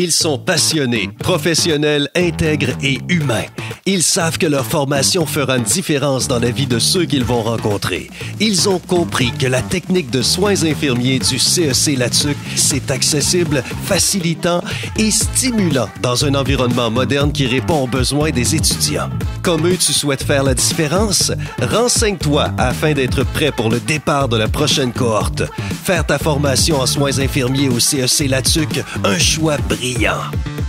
Ils sont passionnés, professionnels, intègres et humains. Ils savent que leur formation fera une différence dans la vie de ceux qu'ils vont rencontrer. Ils ont compris que la technique de soins infirmiers du CEC Latuc, c'est accessible, facilitant et stimulant dans un environnement moderne qui répond aux besoins des étudiants. Comme eux, tu souhaites faire la différence? Renseigne-toi afin d'être prêt pour le départ de la prochaine cohorte. Faire ta formation en soins infirmiers au CEC Latuc, un choix brillant. いいやん